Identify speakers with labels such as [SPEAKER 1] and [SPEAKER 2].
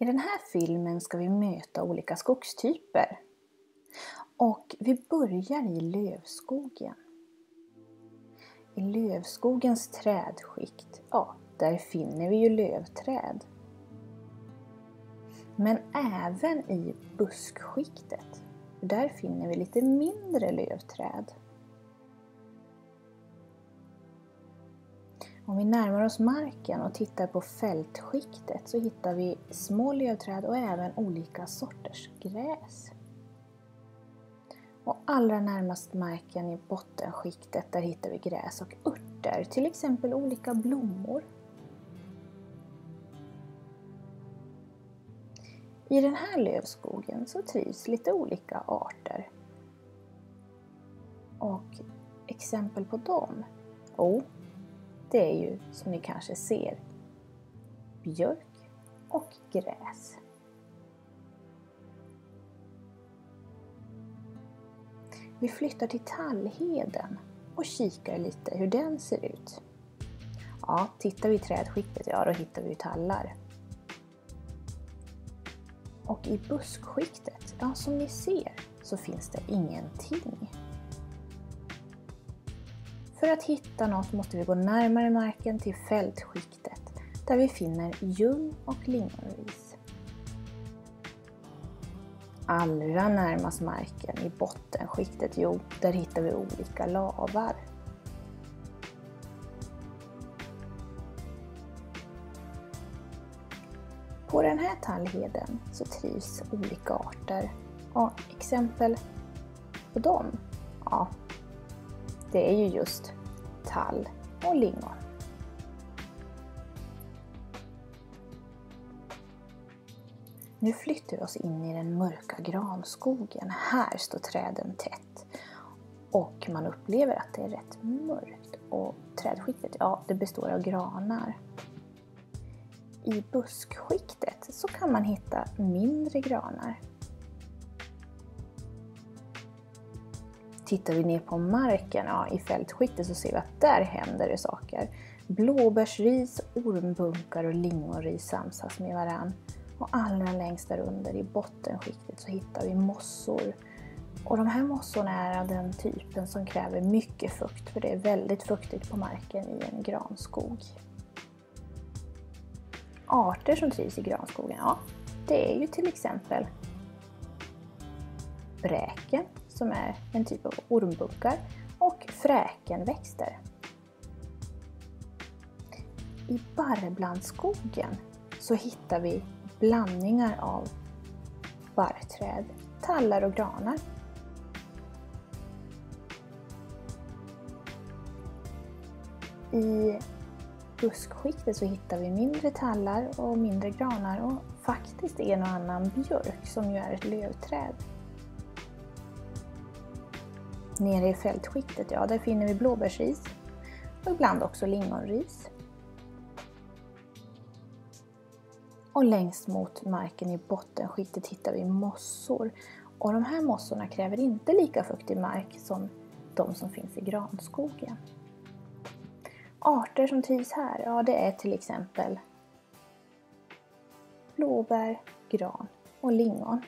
[SPEAKER 1] I den här filmen ska vi möta olika skogstyper. Och vi börjar i lövskogen. I lövskogens trädskikt, ja, där finner vi ju lövträd. Men även i buskskiktet, där finner vi lite mindre lövträd. Om vi närmar oss marken och tittar på fältskiktet så hittar vi små lövträd och även olika sorters gräs. Och allra närmast marken i bottenskiktet där hittar vi gräs och örter, till exempel olika blommor. I den här lövskogen så trivs lite olika arter. Och exempel på dem? Oh, det är ju som ni kanske ser björk och gräs. Vi flyttar till Tallheden och kikar lite hur den ser ut. Ja, tittar vi i trädskiktet, ja då hittar vi tallar. Och i buskskiktet, ja som ni ser, så finns det ingenting. För att hitta något måste vi gå närmare marken till fältskiktet där vi finner ljung och lingonris. Allra närmast marken i bottenskiktet, jo, där hittar vi olika lavar. På den här tallheden så trivs olika arter. Ja, exempel på dem, ja, det är ju just tall och lingon. Nu flyttar vi oss in i den mörka granskogen. Här står träden tätt och man upplever att det är rätt mörkt. Och trädskiktet, ja, det består av granar. I buskskiktet så kan man hitta mindre granar Tittar vi ner på marken, ja, i fältskiktet, så ser vi att där händer det saker. Blåbärsris, ormbunkar och lingonris samsas med varann. Och allra längst där under i bottenskiktet så hittar vi mossor. Och de här mossorna är av den typen som kräver mycket fukt för det är väldigt fuktigt på marken i en granskog. Arter som trivs i granskogen, ja, det är ju till exempel bräken, som är en typ av ormbunkar, och fräkenväxter. I barrblandskogen så hittar vi blandningar av barrträd, tallar och granar. I buskskiktet så hittar vi mindre tallar och mindre granar och faktiskt en och annan björk som ju är ett lövträd. Nere i fältskiktet, ja, där finner vi blåbärsris och ibland också lingonris. Och längst mot marken i bottenskiktet hittar vi mossor. Och de här mossorna kräver inte lika fuktig mark som de som finns i granskogen. Arter som trivs här, ja det är till exempel blåbär, gran och lingon.